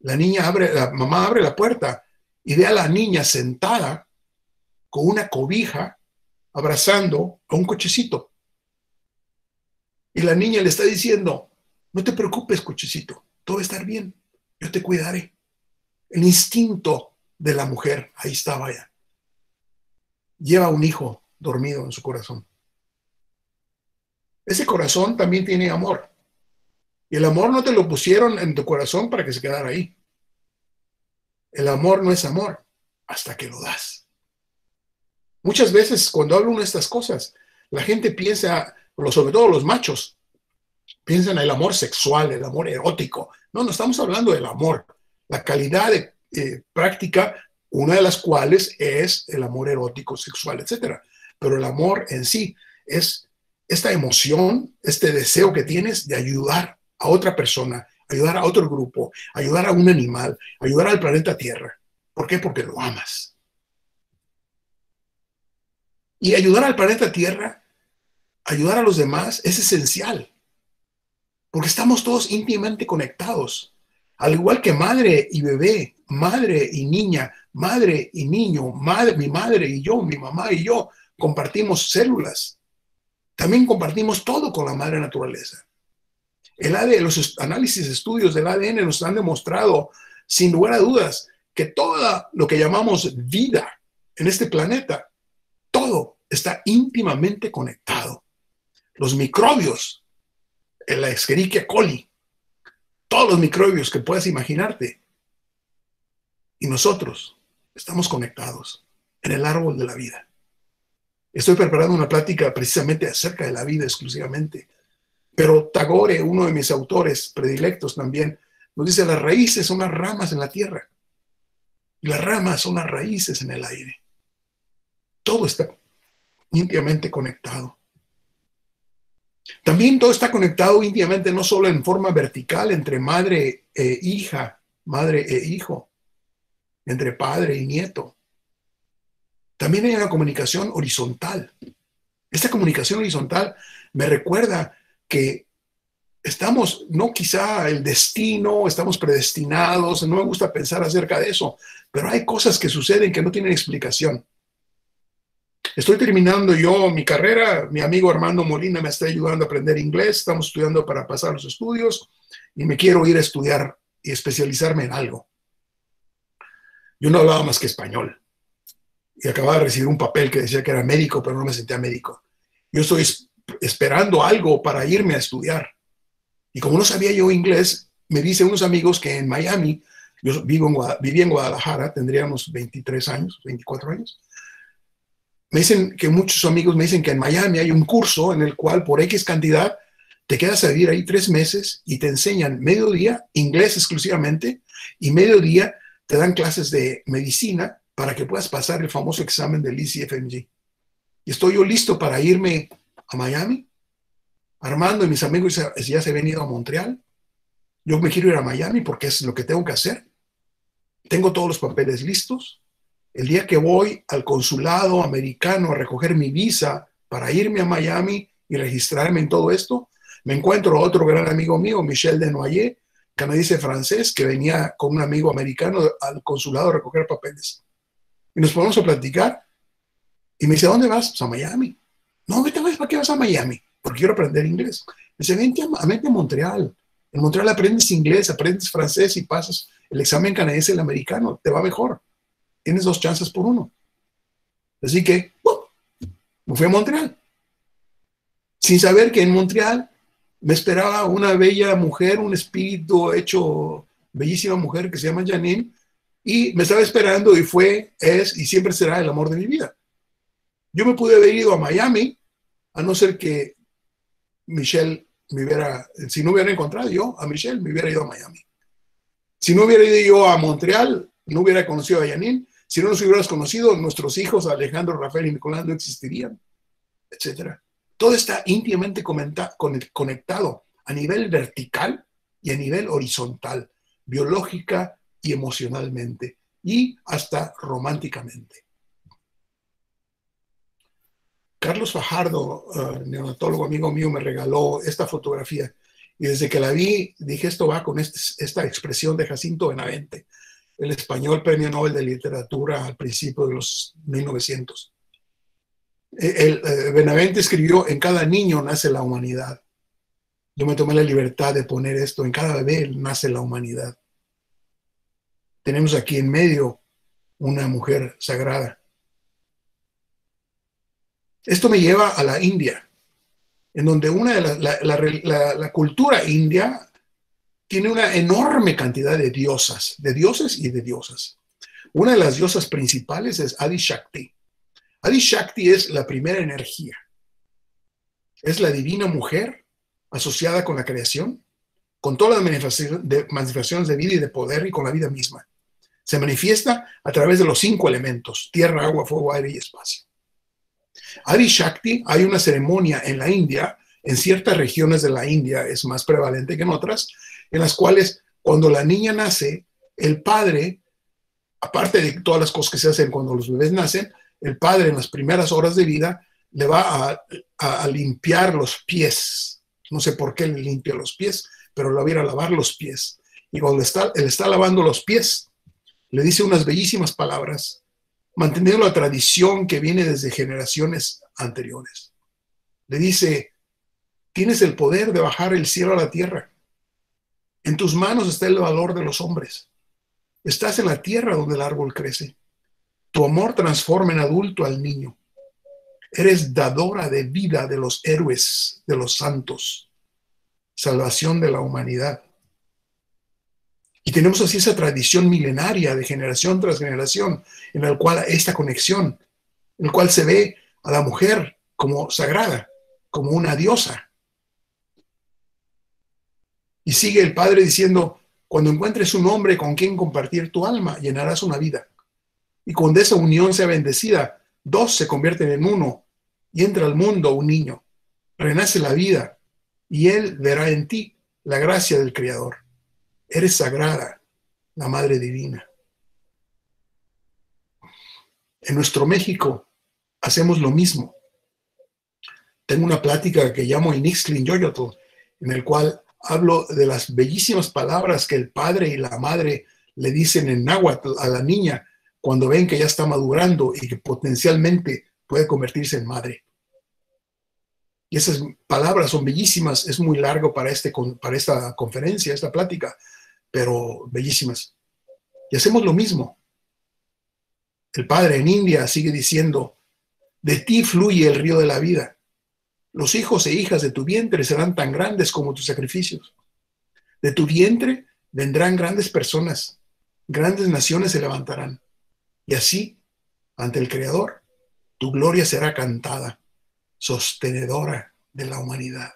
La niña abre, la mamá abre la puerta y ve a la niña sentada con una cobija abrazando a un cochecito. Y la niña le está diciendo, no te preocupes, cochecito, todo va a estar bien, yo te cuidaré. El instinto de la mujer, ahí estaba ya. Lleva un hijo dormido en su corazón. Ese corazón también tiene amor. Y el amor no te lo pusieron en tu corazón para que se quedara ahí. El amor no es amor hasta que lo das. Muchas veces cuando hablo de estas cosas, la gente piensa, sobre todo los machos, piensan en el amor sexual, el amor erótico. No, no estamos hablando del amor. La calidad de eh, práctica, una de las cuales es el amor erótico, sexual, etc. Pero el amor en sí es esta emoción, este deseo que tienes de ayudar a otra persona, ayudar a otro grupo, ayudar a un animal, ayudar al planeta Tierra. ¿Por qué? Porque lo amas. Y ayudar al planeta Tierra, ayudar a los demás, es esencial. Porque estamos todos íntimamente conectados. Al igual que madre y bebé, madre y niña, madre y niño, mi madre y yo, mi mamá y yo, compartimos células. También compartimos todo con la madre naturaleza. El ADN, los análisis, estudios del ADN nos han demostrado, sin lugar a dudas, que todo lo que llamamos vida en este planeta todo está íntimamente conectado. Los microbios, la Escherichia coli, todos los microbios que puedas imaginarte. Y nosotros estamos conectados en el árbol de la vida. Estoy preparando una plática precisamente acerca de la vida exclusivamente. Pero Tagore, uno de mis autores predilectos también, nos dice, las raíces son las ramas en la tierra y las ramas son las raíces en el aire. Todo está íntimamente conectado. También todo está conectado íntimamente, no solo en forma vertical entre madre e hija, madre e hijo, entre padre y nieto. También hay una comunicación horizontal. Esta comunicación horizontal me recuerda que estamos, no quizá el destino, estamos predestinados, no me gusta pensar acerca de eso, pero hay cosas que suceden que no tienen explicación. Estoy terminando yo mi carrera, mi amigo Armando Molina me está ayudando a aprender inglés, estamos estudiando para pasar los estudios y me quiero ir a estudiar y especializarme en algo. Yo no hablaba más que español y acababa de recibir un papel que decía que era médico, pero no me sentía médico. Yo estoy esperando algo para irme a estudiar. Y como no sabía yo inglés, me dicen unos amigos que en Miami, yo vivo viví en Guadalajara, tendríamos 23 años, 24 años, me dicen que muchos amigos me dicen que en Miami hay un curso en el cual por X cantidad te quedas a vivir ahí tres meses y te enseñan mediodía inglés exclusivamente y mediodía te dan clases de medicina para que puedas pasar el famoso examen del ECFMG. Y estoy yo listo para irme a Miami. Armando y mis amigos ya se han ido a Montreal. Yo me quiero ir a Miami porque es lo que tengo que hacer. Tengo todos los papeles listos. El día que voy al consulado americano a recoger mi visa para irme a Miami y registrarme en todo esto, me encuentro a otro gran amigo mío, Michel Desnoyers, canadiense francés, que venía con un amigo americano al consulado a recoger papeles. Y nos ponemos a platicar. Y me dice, ¿a dónde vas? Pues a Miami. No, vete, ¿para qué vas a Miami? Porque quiero aprender inglés. Me dice, vente a, vente a Montreal. En Montreal aprendes inglés, aprendes francés y pasas el examen canadiense y el americano. Te va mejor tienes dos chances por uno. Así que me fui a Montreal. Sin saber que en Montreal me esperaba una bella mujer, un espíritu hecho bellísima mujer que se llama Janine, y me estaba esperando y fue, es y siempre será el amor de mi vida. Yo me pude haber ido a Miami, a no ser que Michelle me hubiera, si no hubiera encontrado yo a Michelle, me hubiera ido a Miami. Si no hubiera ido yo a Montreal, no hubiera conocido a Janine. Si no nos hubieras conocido, nuestros hijos, Alejandro, Rafael y Nicolás, no existirían, etc. Todo está íntimamente conectado a nivel vertical y a nivel horizontal, biológica y emocionalmente, y hasta románticamente. Carlos Fajardo, uh, neonatólogo amigo mío, me regaló esta fotografía y desde que la vi dije esto va con este, esta expresión de Jacinto Benavente, el español premio Nobel de Literatura al principio de los 1900. E, eh, Benavente escribió, en cada niño nace la humanidad. Yo me tomé la libertad de poner esto, en cada bebé nace la humanidad. Tenemos aquí en medio una mujer sagrada esto me lleva a la India, en donde una de la, cultura india tiene una enorme cantidad de diosas, de dioses y de diosas. Una de las diosas principales es Adi Shakti. Adi Shakti es la primera energía. Es la divina mujer asociada con la creación, con todas las manifestaciones de vida y de poder y con la vida misma. Se manifiesta a través de los cinco elementos, tierra, agua, fuego, aire y espacio. Adi Shakti, hay una ceremonia en la India, en ciertas regiones de la India es más prevalente que en otras, en las cuales cuando la niña nace, el padre, aparte de todas las cosas que se hacen cuando los bebés nacen, el padre en las primeras horas de vida le va a, limpiar los pies. No sé por qué le limpia los pies, pero le va a ir a lavar los pies. Y cuando está, él está lavando los pies, le dice unas bellísimas palabras manteniendo la tradición que viene desde generaciones anteriores. Le dice, tienes el poder de bajar el cielo a la tierra. En tus manos está el valor de los hombres. Estás en la tierra donde el árbol crece. Tu amor transforma en adulto al niño. Eres dadora de vida de los héroes, de los santos, salvación de la humanidad. Y tenemos así esa tradición milenaria de generación tras generación, en la cual esta conexión, en el cual se ve a la mujer como sagrada, como una diosa. Y sigue el Padre diciendo, cuando encuentres un hombre con quien compartir tu alma, llenarás una vida. Y cuando esa unión sea bendecida, dos se convierten en uno y entra al mundo un niño. Renace la vida y él verá en ti la gracia del Creador. Eres sagrada, la Madre Divina. En nuestro México hacemos lo mismo. Tengo una plática que llamo Inixlin Yoyotl, en el cual hablo de las bellísimas palabras que el padre y la madre le dicen en náhuatl a la niña cuando ven que ya está madurando y que potencialmente puede convertirse en madre. Y esas palabras son bellísimas, es muy largo para, este, para esta conferencia, esta plática, pero bellísimas. Y hacemos lo mismo. El Padre en India sigue diciendo, de ti fluye el río de la vida. Los hijos e hijas de tu vientre serán tan grandes como tus sacrificios. De tu vientre vendrán grandes personas, grandes naciones se levantarán. Y así, ante el Creador, tu gloria será cantada, sostenedora de la humanidad.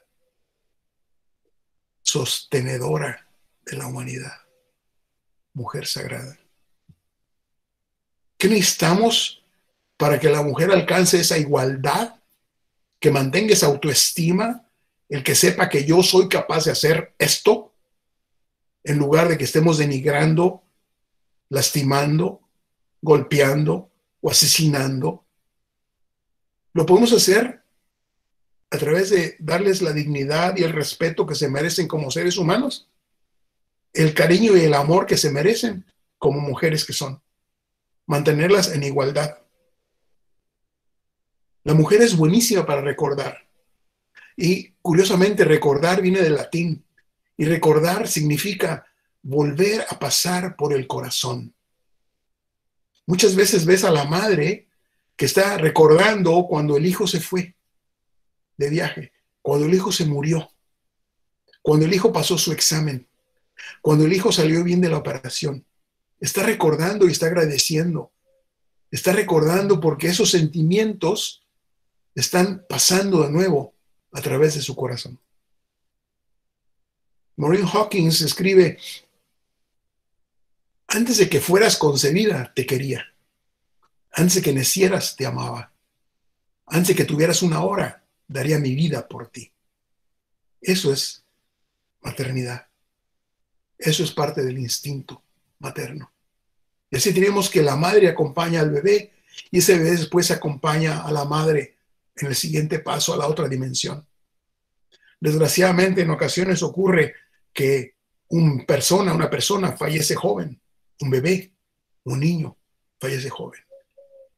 Sostenedora de la humanidad. Mujer sagrada. ¿Qué necesitamos para que la mujer alcance esa igualdad, que mantenga esa autoestima, el que sepa que yo soy capaz de hacer esto, en lugar de que estemos denigrando, lastimando, golpeando o asesinando? Lo podemos hacer a través de darles la dignidad y el respeto que se merecen como seres humanos el cariño y el amor que se merecen como mujeres que son. Mantenerlas en igualdad. La mujer es buenísima para recordar. Y curiosamente, recordar viene del latín. Y recordar significa volver a pasar por el corazón. Muchas veces ves a la madre que está recordando cuando el hijo se fue de viaje, cuando el hijo se murió. cuando el hijo pasó su examen, cuando el hijo salió bien de la operación. Está recordando y está agradeciendo. Está recordando porque esos sentimientos están pasando de nuevo a través de su corazón. Maureen Hawkins escribe, antes de que fueras concebida, te quería. Antes de que nacieras, te amaba. Antes de que tuvieras una hora, daría mi vida por ti. Eso es maternidad. Eso es parte del instinto materno. Y así tenemos que la madre acompaña al bebé y ese bebé después acompaña a la madre en el siguiente paso a la otra dimensión. Desgraciadamente en ocasiones ocurre que una persona, una persona fallece joven, un bebé, un niño fallece joven.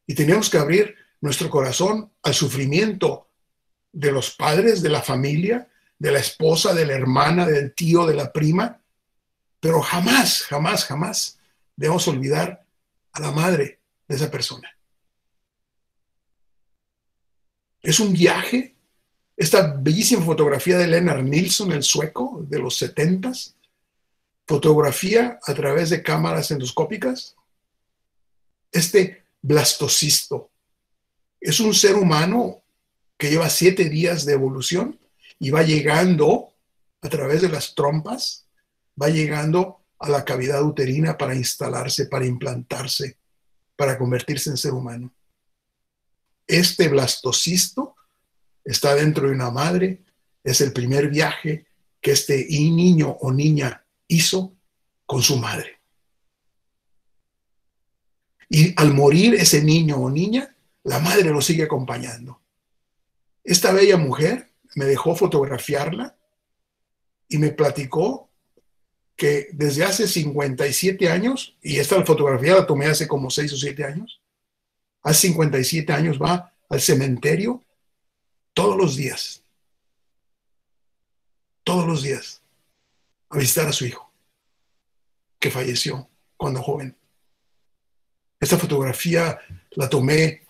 Y tenemos que abrir nuestro corazón al sufrimiento de los padres, de la familia, de la esposa, de la hermana, del tío, de la prima, pero jamás, jamás, jamás debemos olvidar a la madre de esa persona. Es un viaje. Esta bellísima fotografía de Lennart Nilsson, el sueco de los setentas, fotografía a través de cámaras endoscópicas. Este blastocisto. Es un ser humano que lleva siete días de evolución y va llegando a través de las trompas, va llegando a la cavidad uterina para instalarse, para implantarse, para convertirse en ser humano. Este blastocisto está dentro de una madre, es el primer viaje que este niño o niña hizo con su madre. Y al morir ese niño o niña, la madre lo sigue acompañando. Esta bella mujer me dejó fotografiarla y me platicó que desde hace 57 años, y esta fotografía la tomé hace como 6 o 7 años, hace 57 años va al cementerio todos los días, todos los días, a visitar a su hijo, que falleció cuando joven. Esta fotografía la tomé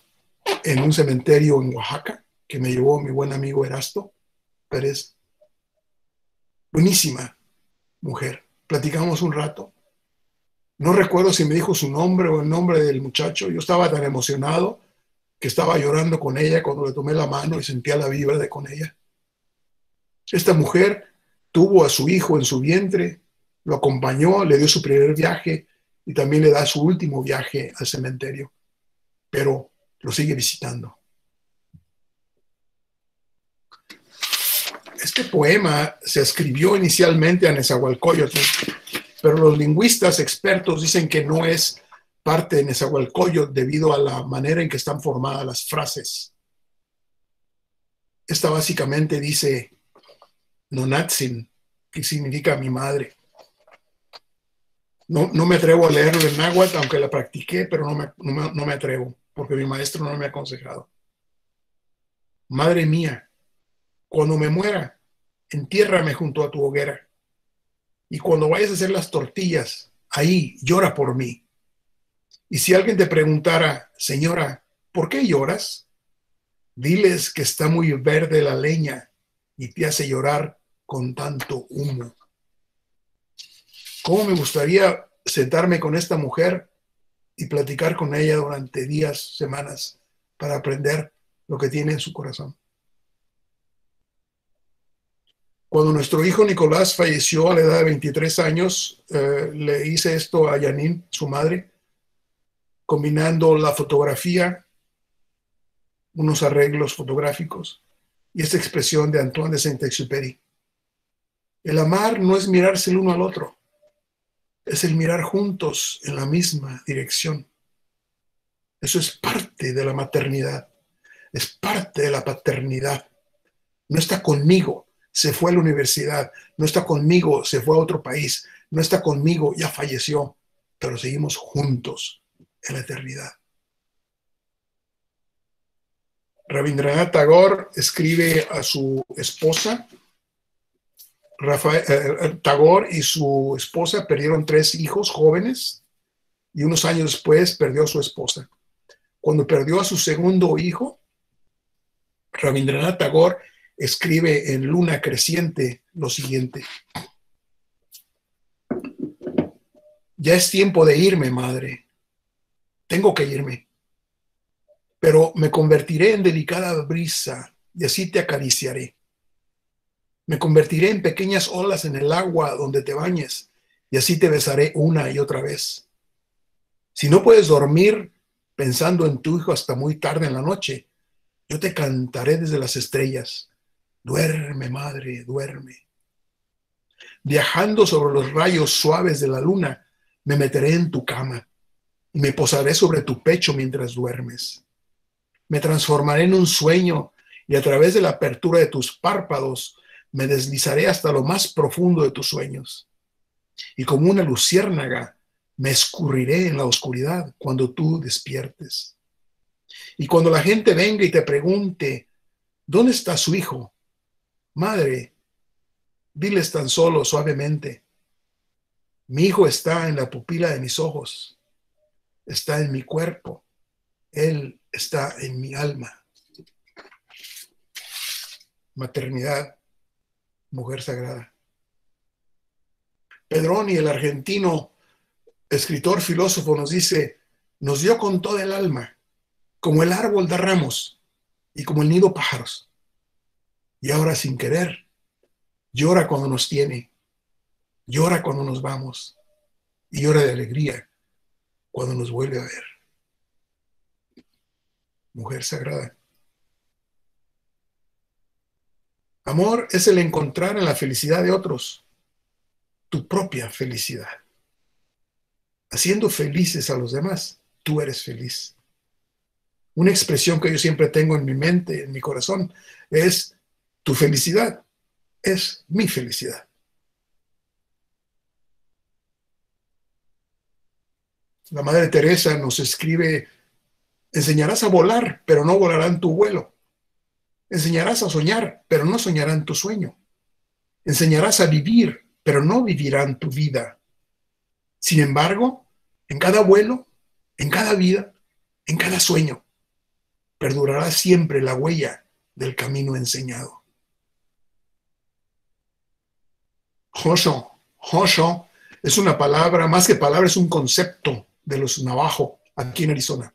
en un cementerio en Oaxaca que me llevó mi buen amigo Erasto Pérez. Buenísima mujer. Platicamos un rato. No recuerdo si me dijo su nombre o el nombre del muchacho. Yo estaba tan emocionado que estaba llorando con ella cuando le tomé la mano y sentía la vibra de con ella. Esta mujer tuvo a su hijo en su vientre, lo acompañó, le dio su primer viaje y también le da su último viaje al cementerio, pero lo sigue visitando. Este poema se escribió inicialmente a Nezahualcóyotl, pero los lingüistas expertos dicen que no es parte de Nezahualcóyotl debido a la manera en que están formadas las frases. Esta básicamente dice Nonatzin, que significa mi madre. No, me atrevo a leerlo en náhuatl, aunque la practiqué, pero no me, no me atrevo, porque mi maestro no me ha aconsejado. Madre mía, cuando me muera, entiérrame junto a tu hoguera. Y cuando vayas a hacer las tortillas, ahí llora por mí. Y si alguien te preguntara, señora, ¿por qué lloras? Diles que está muy verde la leña y te hace llorar con tanto humo. ¿Cómo me gustaría sentarme con esta mujer y platicar con ella durante días, semanas, para aprender lo que tiene en su corazón? Cuando nuestro hijo Nicolás falleció a la edad de 23 años, eh, le hice esto a Janine, su madre, combinando la fotografía, unos arreglos fotográficos y esta expresión de Antoine de Saint-Exupéry. El amar no es mirarse el uno al otro, es el mirar juntos en la misma dirección. Eso es parte de la maternidad, es parte de la paternidad. No está conmigo, se fue a la universidad, no está conmigo, se fue a otro país, no está conmigo, ya falleció, pero seguimos juntos en la eternidad. Rabindranath Tagore escribe a su esposa, Rafael, eh, eh, Tagore y su esposa perdieron tres hijos jóvenes y unos años después perdió a su esposa. Cuando perdió a su segundo hijo, Rabindranath Tagore escribe en Luna Creciente lo siguiente. Ya es tiempo de irme, madre. Tengo que irme. Pero me convertiré en delicada brisa y así te acariciaré. Me convertiré en pequeñas olas en el agua donde te bañes y así te besaré una y otra vez. Si no puedes dormir pensando en tu hijo hasta muy tarde en la noche, yo te cantaré desde las estrellas. Duerme, madre, duerme. Viajando sobre los rayos suaves de la luna, me meteré en tu cama y me posaré sobre tu pecho mientras duermes. Me transformaré en un sueño y a través de la apertura de tus párpados me deslizaré hasta lo más profundo de tus sueños. Y como una luciérnaga me escurriré en la oscuridad cuando tú despiertes. Y cuando la gente venga y te pregunte, ¿dónde está su hijo? Madre, diles tan solo suavemente, mi hijo está en la pupila de mis ojos, está en mi cuerpo, él está en mi alma. Maternidad, mujer sagrada. Pedroni, el argentino escritor filósofo, nos dice, nos dio con todo el alma, como el árbol da ramos y como el nido pájaros. Y ahora sin querer, llora cuando nos tiene llora cuando nos vamos y llora de alegría cuando nos vuelve a ver. Mujer sagrada. Amor es el encontrar en la felicidad de otros tu propia felicidad. Haciendo felices a los demás, tú eres feliz. Una expresión que yo siempre tengo en mi mente, en mi corazón, es tu felicidad es mi felicidad. La Madre Teresa nos escribe, enseñarás a volar, pero no volarán tu vuelo. Enseñarás a soñar, pero no soñarán tu sueño. Enseñarás a vivir, pero no vivirán tu vida. Sin embargo, en cada vuelo, en cada vida, en cada sueño, perdurará siempre la huella del camino enseñado. Hosho, Hosho es una palabra, más que palabra, es un concepto de los Navajo aquí en Arizona.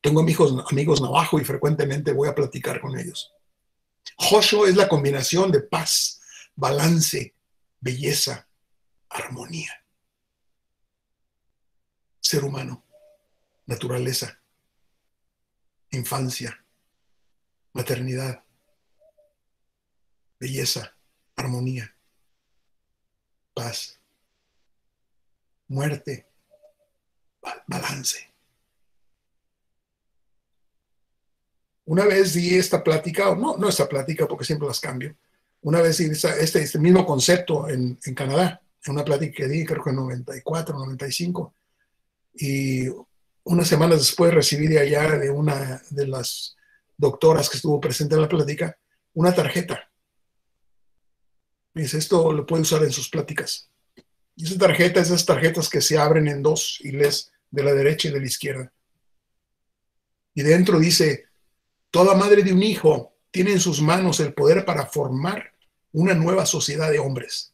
Tengo amigos, amigos Navajo y frecuentemente voy a platicar con ellos. Josho es la combinación de paz, balance, belleza, armonía. Ser humano, naturaleza, infancia, maternidad, belleza, armonía, paz, muerte, balance. Una vez di esta plática, o no, no esta plática porque siempre las cambio, una vez di este, este mismo concepto en, en, Canadá, en una plática que di creo que en 94, 95, y unas semanas después recibí de allá de una de las doctoras que estuvo presente en la plática una tarjeta. Dice, esto lo puede usar en sus pláticas. Y esa tarjeta, esas tarjetas que se abren en dos y les de la derecha y de la izquierda. Y dentro dice, toda madre de un hijo tiene en sus manos el poder para formar una nueva sociedad de hombres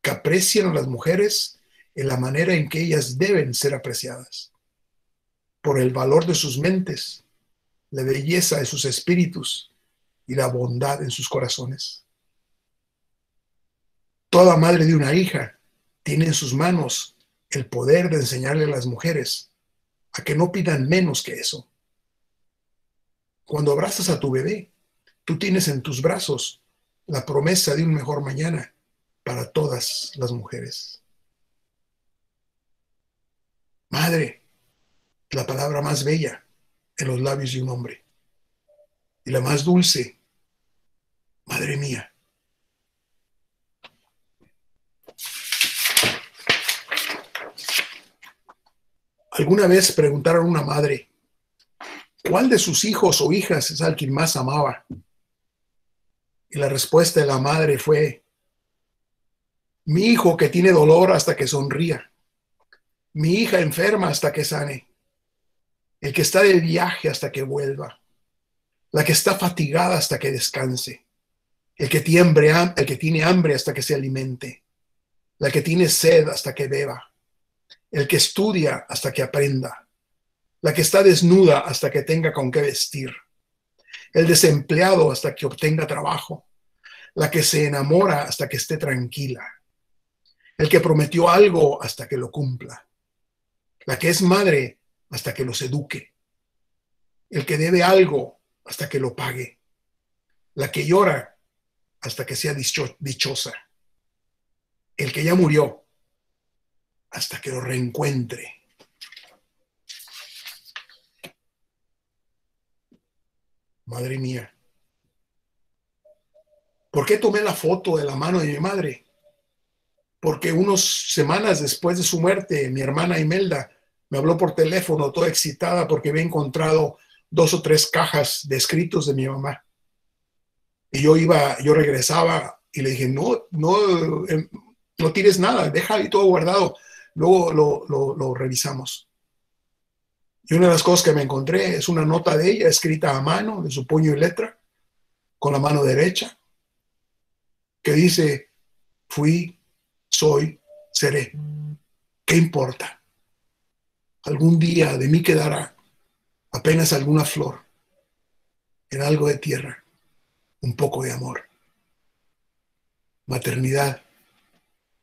que aprecian a las mujeres en la manera en que ellas deben ser apreciadas, por el valor de sus mentes, la belleza de sus espíritus y la bondad en sus corazones. Toda madre de una hija tiene en sus manos el poder de enseñarle a las mujeres a que no pidan menos que eso. Cuando abrazas a tu bebé, tú tienes en tus brazos la promesa de un mejor mañana para todas las mujeres. Madre, la palabra más bella en los labios de un hombre y la más dulce, madre mía. Alguna vez preguntaron a una madre, ¿cuál de sus hijos o hijas es al quien más amaba? Y la respuesta de la madre fue, mi hijo que tiene dolor hasta que sonría, mi hija enferma hasta que sane, el que está de viaje hasta que vuelva, la que está fatigada hasta que descanse, el que tiene hambre, el que tiene hambre hasta que se alimente, la que tiene sed hasta que beba, el que estudia hasta que aprenda, la que está desnuda hasta que tenga con qué vestir, el desempleado hasta que obtenga trabajo, la que se enamora hasta que esté tranquila, el que prometió algo hasta que lo cumpla, la que es madre hasta que los eduque, el que debe algo hasta que lo pague, la que llora hasta que sea dichosa, el que ya murió hasta que lo reencuentre. Madre mía, ¿por qué tomé la foto de la mano de mi madre? Porque unas semanas después de su muerte, mi hermana Imelda me habló por teléfono, toda excitada, porque había encontrado dos o tres cajas de escritos de mi mamá. Y yo iba, yo regresaba y le dije, no, no, em, no tires nada, deja ahí todo guardado, luego lo, revisamos. Y una de las cosas que me encontré es una nota de ella escrita a mano, de su puño y letra, con la mano derecha, que dice, fui, soy, seré. ¿Qué importa? Algún día de mí quedará apenas alguna flor, en algo de tierra, un poco de amor. Maternidad,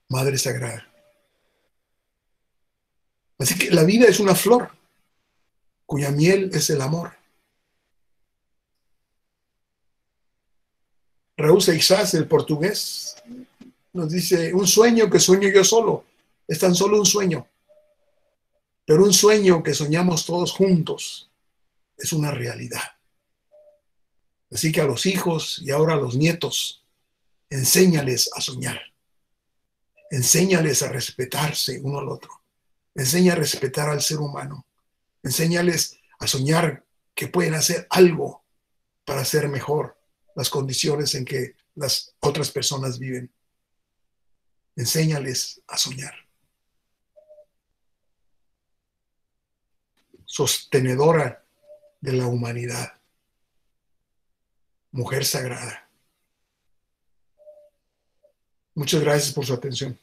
Madre Sagrada. Así que la vida es una flor cuya miel es el amor. Raúl Seixas, el portugués, nos dice, un sueño que sueño yo solo, es tan solo un sueño, pero un sueño que soñamos todos juntos es una realidad. Así que a los hijos y ahora a los nietos, enséñales a soñar. Enséñales a respetarse uno al otro. Enseña a respetar al ser humano. Enséñales a soñar que pueden hacer algo para hacer mejor las condiciones en que las otras personas viven. Enséñales a soñar. Sostenedora de la humanidad. Mujer sagrada. Muchas gracias por su atención.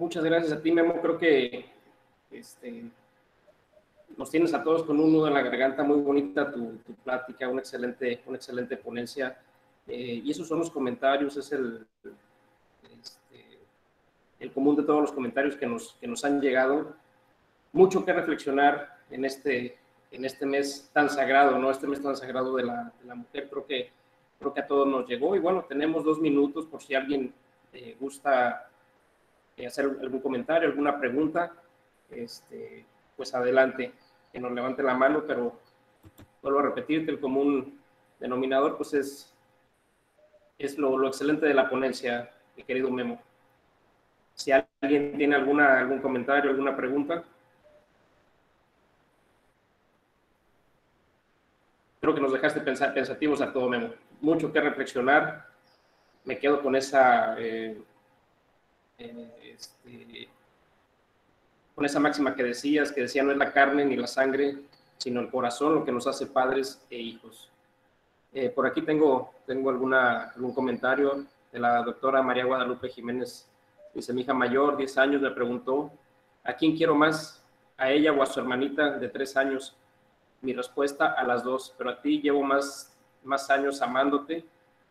Muchas gracias a ti, Memo. Creo que este, nos tienes a todos con un nudo en la garganta, muy bonita tu, plática, una excelente, una excelente ponencia. Eh, y esos son los comentarios, es el, el común de todos los comentarios que nos, que nos han llegado. Mucho que reflexionar en este, en este mes tan sagrado, ¿no? Este mes tan sagrado de la, de la mujer, creo que, creo que a todos nos llegó. Y bueno, tenemos dos minutos por si alguien eh, gusta hacer algún comentario, alguna pregunta, este, pues adelante, que nos levante la mano, pero vuelvo a repetir que el común denominador, pues es, es lo, lo excelente de la ponencia, mi querido Memo. Si alguien tiene alguna, algún comentario, alguna pregunta. Creo que nos dejaste pensar, pensativos a todo Memo. Mucho que reflexionar. Me quedo con esa, eh, este, con esa máxima que decías, que decía no es la carne ni la sangre, sino el corazón lo que nos hace padres e hijos. Eh, por aquí tengo, tengo algún comentario de la doctora María Guadalupe Jiménez Dice, mi hija mayor, 10 años, me preguntó, ¿a quién quiero más? ¿A ella o a su hermanita de 3 años? Mi respuesta, a las dos, pero a ti llevo más, más años amándote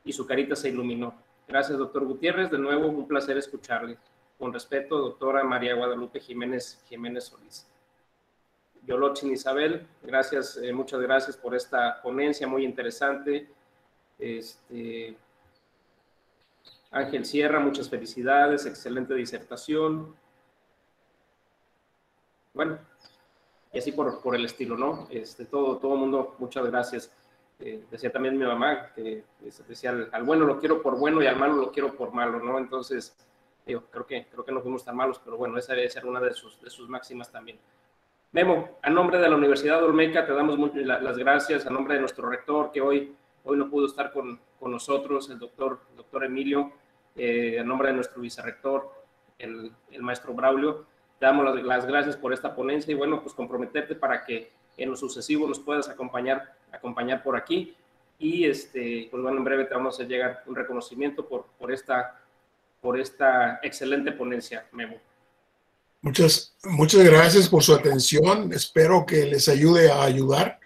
y su carita se iluminó. Gracias, doctor Gutiérrez. De nuevo, un placer escucharle. Con respeto, doctora María Guadalupe Jiménez, Jiménez Solís. Yolochin Isabel, gracias, eh, muchas gracias por esta ponencia muy interesante. Este, Ángel Sierra, muchas felicidades, excelente disertación. Bueno, y así por, por el estilo, ¿no? Este, todo, todo mundo, muchas gracias. Eh, decía también mi mamá que decía al, bueno lo quiero por bueno y al malo lo quiero por malo, ¿no? Entonces, yo creo que, creo que no fuimos tan malos, pero bueno, esa debe ser una de sus, de sus máximas también. Memo, a nombre de la Universidad Olmeca te damos las gracias, a nombre de nuestro rector que hoy, hoy no pudo estar con, con nosotros, el doctor, doctor Emilio, eh, a nombre de nuestro vicerrector, el, el maestro Braulio. Te damos las, las, gracias por esta ponencia y bueno, pues comprometerte para que en lo sucesivo nos puedas acompañar, acompañar por aquí. Y este, pues bueno, en breve te vamos a llegar un reconocimiento por, por, esta, por esta excelente ponencia, Memo. Muchas, muchas gracias por su atención. Espero que les ayude a ayudar.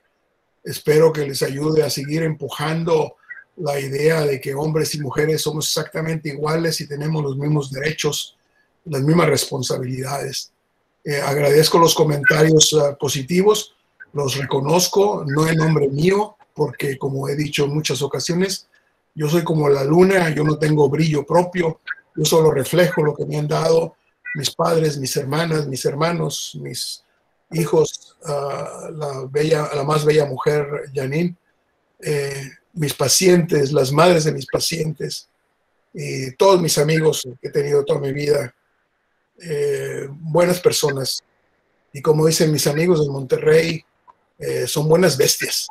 Espero que les ayude a seguir empujando la idea de que hombres y mujeres somos exactamente iguales y tenemos los mismos derechos, las mismas responsabilidades. Eh, agradezco los comentarios uh, positivos, los reconozco, no en nombre mío, porque como he dicho en muchas ocasiones, yo soy como la luna, yo no tengo brillo propio, yo solo reflejo lo que me han dado mis padres, mis hermanas, mis hermanos, mis hijos, la, bella, la más bella mujer, Janine, eh, mis pacientes, las madres de mis pacientes y todos mis amigos que he tenido toda mi vida, eh, buenas personas. Y como dicen mis amigos de Monterrey, eh, son buenas bestias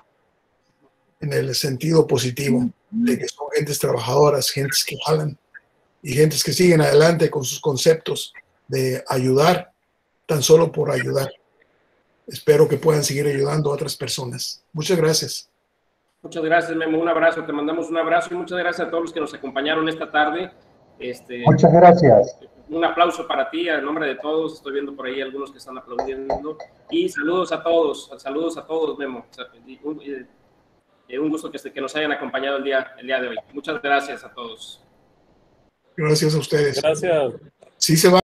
en el sentido positivo, de que son gentes trabajadoras, gentes que jalan y gentes que siguen adelante con sus conceptos de ayudar tan solo por ayudar. Espero que puedan seguir ayudando a otras personas. Muchas gracias. Muchas gracias, Memo. Un abrazo. Te mandamos un abrazo y muchas gracias a todos los que nos acompañaron esta tarde. Este, muchas gracias. Un aplauso para ti, a nombre de todos. Estoy viendo por ahí algunos que están aplaudiendo. Y saludos a todos, saludos a todos, Memo. Un, un gusto que, que, nos hayan acompañado el día, el día de hoy. Muchas gracias a todos. Gracias a ustedes. Gracias. Sí se va.